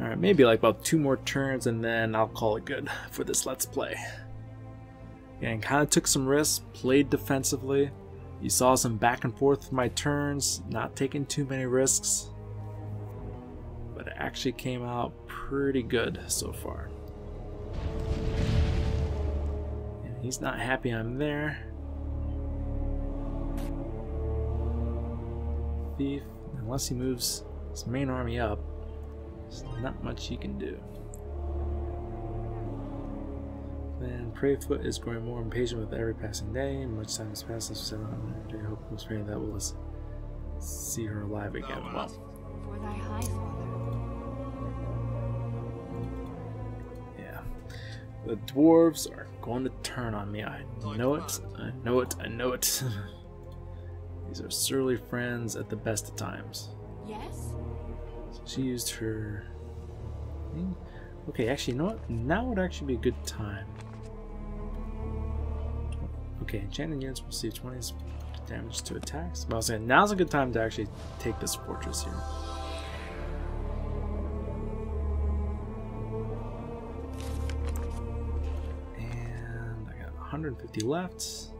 Alright, maybe like about two more turns and then I'll call it good for this Let's Play. And kind of took some risks, played defensively. You saw some back and forth with my turns, not taking too many risks. But it actually came out pretty good so far. And he's not happy I'm there. Thief, unless he moves his main army up, there's not much he can do. Then Prayfoot is growing more impatient with every passing day. Much time has passed since we set I hope most praying that we'll see her alive again. Well. For thy high father. yeah. The dwarves are going to turn on me. I know it. I know it. I know it. These are surly friends at the best of times. Yes? She used her. Hmm. Okay, actually, you know what? Now would actually be a good time. Okay, enchanted units will receive 20 damage to attacks. But I was saying, now's a good time to actually take this fortress here. And I got 150 left.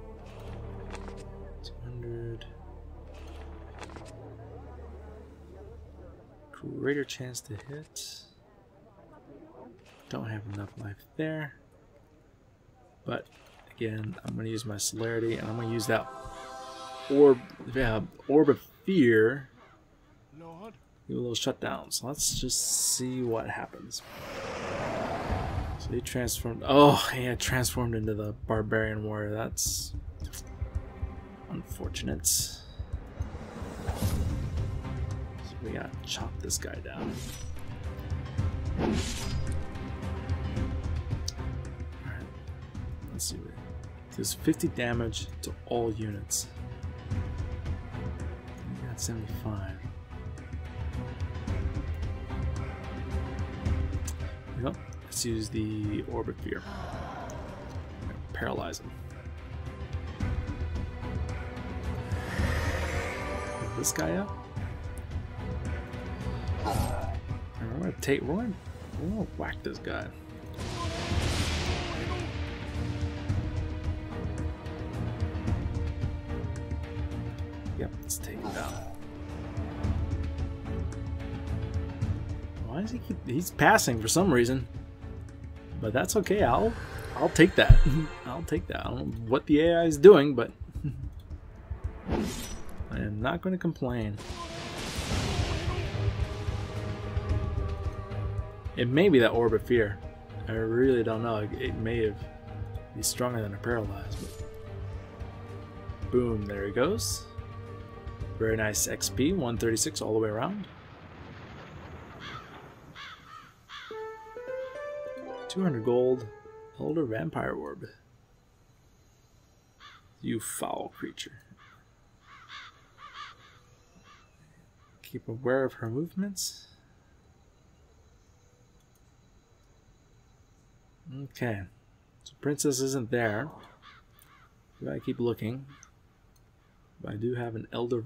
Greater chance to hit. Don't have enough life there. But again, I'm going to use my celerity and I'm going to use that orb, yeah, orb of fear. Give a little shutdown. So let's just see what happens. So he transformed. Oh, yeah, transformed into the barbarian warrior. That's unfortunate. We gotta chop this guy down. Alright. Let's see. Does 50 damage to all units. We got 75. Yep. Let's use the Orb of Fear. Paralyze him. This guy up? Gonna, we're gonna whack this guy. Yep, let's take him down. Why does he keep? He's passing for some reason, but that's okay. I'll, I'll take that. I'll take that. I don't know what the AI is doing, but I am not going to complain. It may be that orb of fear. I really don't know. It, it may have be stronger than a paralyzed. But... Boom! There he goes. Very nice XP, 136 all the way around. 200 gold, Elder Vampire Orb. You foul creature. Keep aware of her movements. Okay. So Princess isn't there. I keep looking. But I do have an Elder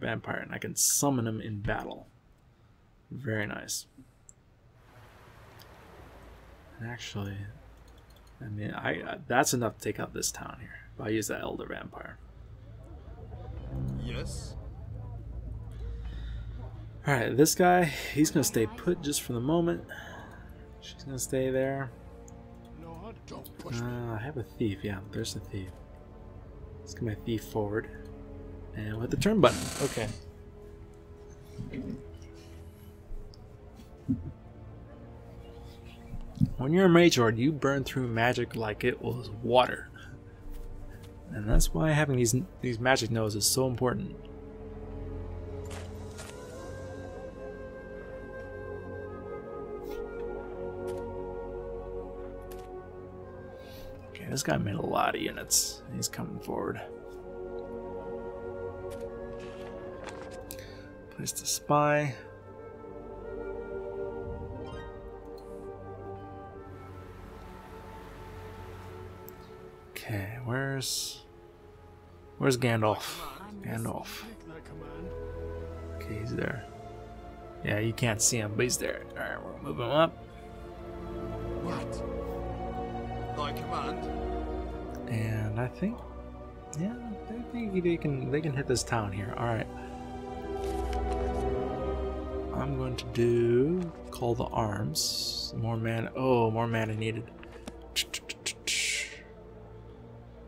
Vampire, and I can summon him in battle. Very nice. And actually, I mean, I uh, that's enough to take out this town here. If I use that Elder Vampire. Yes. Alright, this guy, he's gonna stay put just for the moment. She's gonna stay there. Don't push me. Uh, I have a thief, yeah, there's a thief. Let's get my thief forward. And with the turn button. Okay. When you're a mage you burn through magic like it was water. And that's why having these these magic nodes is so important. This guy made a lot of units. He's coming forward. Place to spy. Okay, where's where's Gandalf? Gandalf. Okay, he's there. Yeah, you can't see him, but he's there. All right, we'll move him up, What? Thy command? And I think, yeah, think they can they can hit this town here. All right. I'm going to do call to arms. More man. Oh, more mana needed.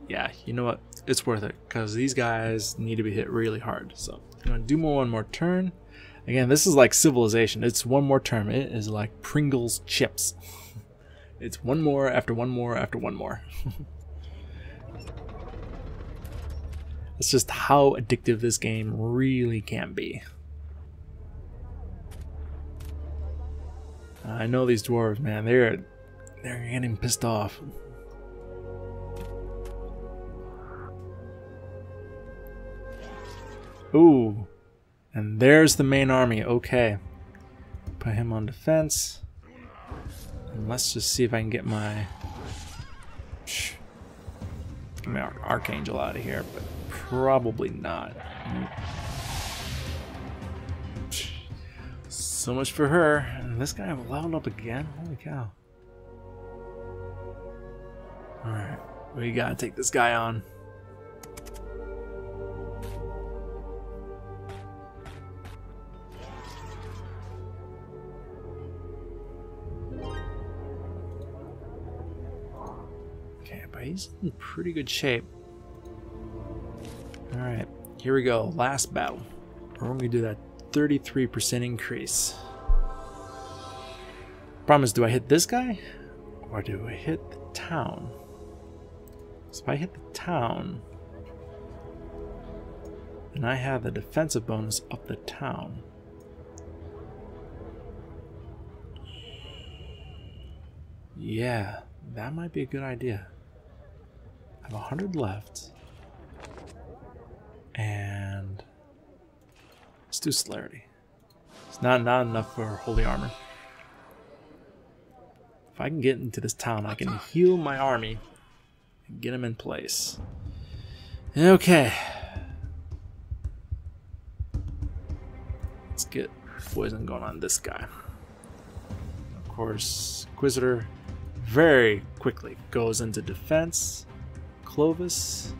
Yeah, you know what? It's worth it because these guys need to be hit really hard. So I'm gonna do more one more turn. Again, this is like civilization. It's one more turn. It is like Pringles chips. It's one more after one more after one more. It's just how addictive this game really can be. I know these dwarves, man. They're they're getting pissed off. Ooh. And there's the main army. Okay. Put him on defense. And let's just see if I can get my get my Ar- Archangel out of here, but probably not. So much for her. And this guy leveled up again? Holy cow. Alright. We gotta take this guy on. Okay, but he's in pretty good shape. Alright, here we go. Last battle. We're going to do that 33% increase. Problem is, do I hit this guy? Or do I hit the town? So if I hit the town, then I have the defensive bonus of the town. Yeah, that might be a good idea. I have 100 left. And let's do celerity. It's not not enough for holy armor. If I can get into this town, I can heal my army and get them in place. Okay. Let's get poison going on this guy. Of course, Inquisitor very quickly goes into defense. Clovis.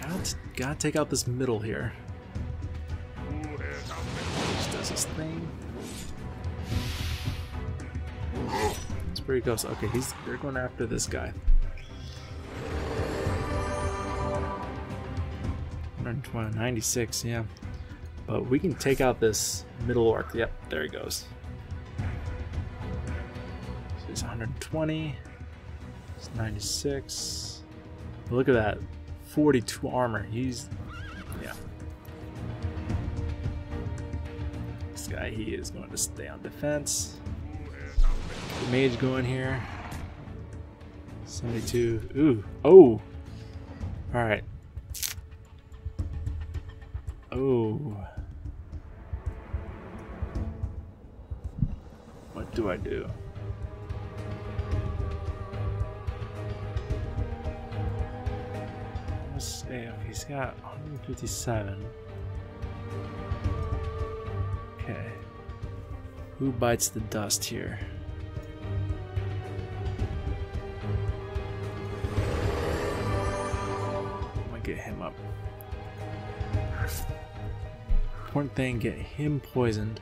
Gotta, gotta take out this middle here. Just thing. Where he goes. Okay, he's they're going after this guy. 120, 96, yeah. But we can take out this middle orc. Yep, there he goes. So he's 120. It's 96. Look at that. 42 armor. He's. Yeah. Guy, he is going to stay on defense. The mage going here. 72. Ooh. Oh! Alright. Oh. What do I do? Let's see if he's got 157. Who bites the dust here? I'm gonna get him up. Important thing, get him poisoned.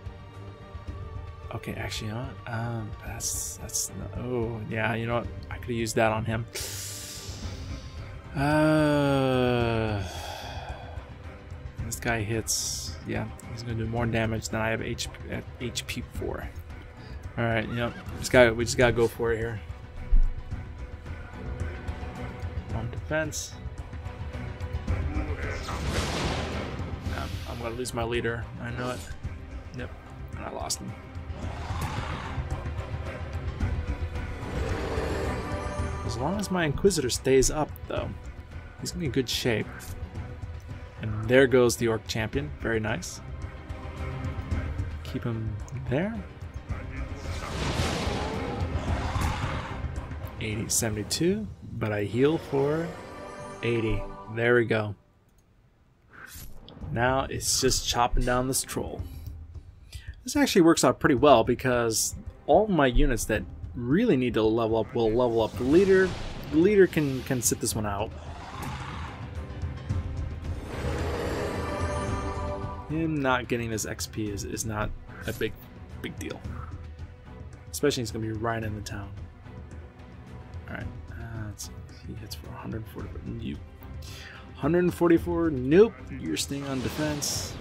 Okay, actually, know? Um, that's that's not, oh yeah, you know what? I could have used that on him. Uh, this guy hits, yeah, he's gonna do more damage than I have HP, HP for. All right, know, just got we just gotta go for it here. On defense. I'm gonna lose my leader. I know it. Yep, and I lost him. As long as my Inquisitor stays up, though, he's gonna be in good shape. There goes the Orc Champion. Very nice. Keep him there. 80, 72, but I heal for 80. There we go. Now it's just chopping down this troll. This actually works out pretty well because all my units that really need to level up will level up. The leader, the leader can can sit this one out. Him not getting this XP is, is not a big big deal. Especially he's gonna be right in the town. Alright, uh, he hits for 140, but nope. 144, nope. You're staying on defense.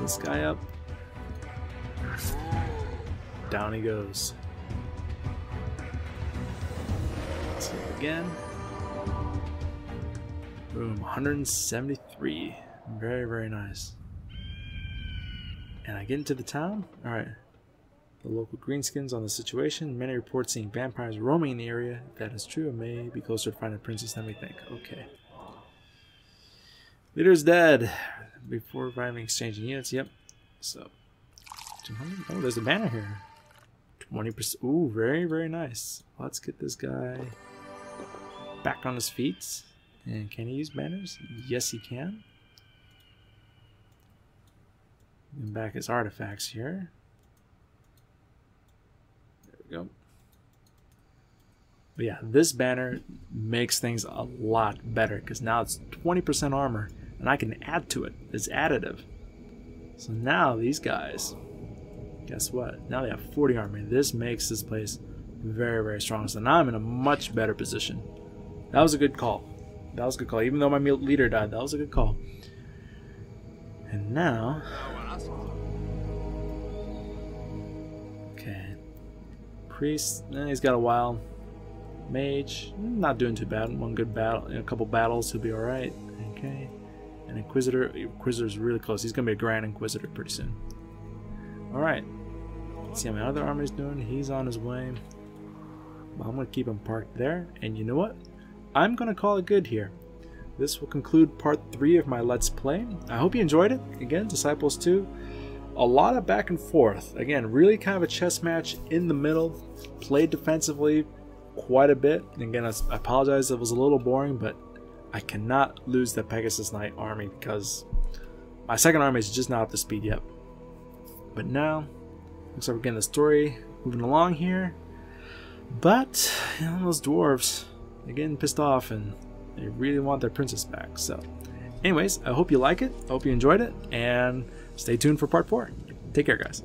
this guy up. Down he goes. Let's again. Boom, 173. Very, very nice. And I get into the town? Alright. The local greenskins on the situation. Many report seeing vampires roaming in the area. If that is true, it may be closer to finding a princess than we think. Okay. Leader's dead. Before finally exchanging units, yep. So, Oh, there's a banner here. 20%. Ooh, very, very nice. Let's get this guy back on his feet. And can he use banners? Yes, he can. And back his artifacts here. There we go. But yeah, this banner makes things a lot better because now it's 20% armor and I can add to it. It's additive. So now these guys, guess what? Now they have 40 armor. This makes this place very, very strong. So now I'm in a much better position. That was a good call. That was a good call. Even though my leader died, that was a good call. And now... Okay. Priest, eh, he's got a while. Mage, not doing too bad. One good battle, a couple battles, he'll be alright. Okay. An Inquisitor, Inquisitor's really close. He's gonna be a Grand Inquisitor pretty soon. Alright. See how my other army's doing. He's on his way. I'm gonna keep him parked there. And you know what? I'm gonna call it good here. This will conclude part 3 of my Let's Play. I hope you enjoyed it. Again, Disciples 2. A lot of back and forth. Again, really kind of a chess match in the middle. Played defensively quite a bit. Again, I apologize it was a little boring, but I cannot lose the Pegasus Knight army because my second army is just not up to speed yet. But now, looks like we're getting the story moving along here. But, you know, those dwarves, they're getting pissed off and they really want their princess back. So, anyways, I hope you like it. I hope you enjoyed it. And stay tuned for part four. Take care, guys.